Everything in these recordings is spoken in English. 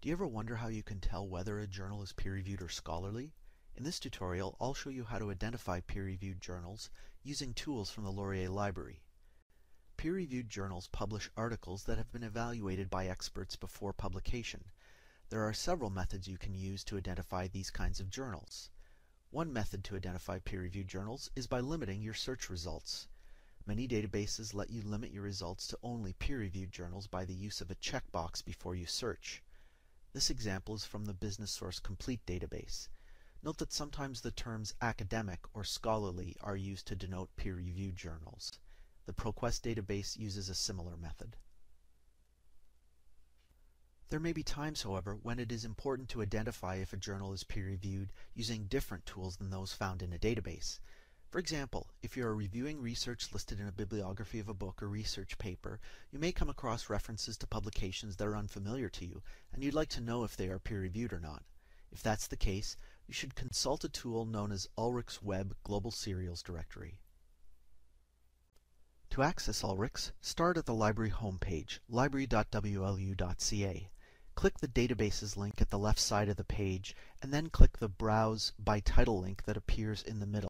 Do you ever wonder how you can tell whether a journal is peer-reviewed or scholarly? In this tutorial, I'll show you how to identify peer-reviewed journals using tools from the Laurier Library. Peer-reviewed journals publish articles that have been evaluated by experts before publication. There are several methods you can use to identify these kinds of journals. One method to identify peer-reviewed journals is by limiting your search results. Many databases let you limit your results to only peer-reviewed journals by the use of a checkbox before you search. This example is from the Business Source Complete database. Note that sometimes the terms academic or scholarly are used to denote peer-reviewed journals. The ProQuest database uses a similar method. There may be times, however, when it is important to identify if a journal is peer-reviewed using different tools than those found in a database. For example, if you are reviewing research listed in a bibliography of a book or research paper, you may come across references to publications that are unfamiliar to you, and you'd like to know if they are peer-reviewed or not. If that's the case, you should consult a tool known as Ulrich's Web Global Serials Directory. To access Ulrichs, start at the library homepage, library.wlu.ca. Click the Databases link at the left side of the page, and then click the Browse by Title link that appears in the middle.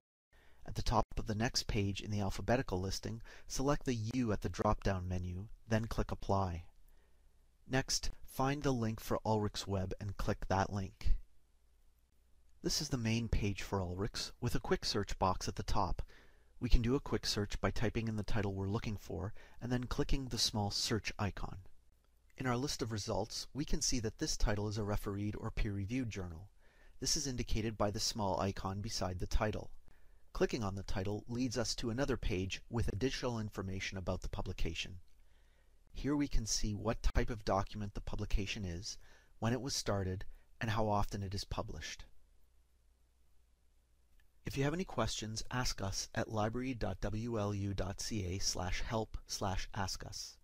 At the top of the next page in the alphabetical listing, select the U at the drop-down menu, then click Apply. Next, find the link for Ulrich's Web and click that link. This is the main page for Ulrichs, with a quick search box at the top. We can do a quick search by typing in the title we're looking for, and then clicking the small search icon. In our list of results, we can see that this title is a refereed or peer-reviewed journal. This is indicated by the small icon beside the title. Clicking on the title leads us to another page with additional information about the publication. Here we can see what type of document the publication is, when it was started, and how often it is published. If you have any questions, ask us at library.wlu.ca slash help slash ask us.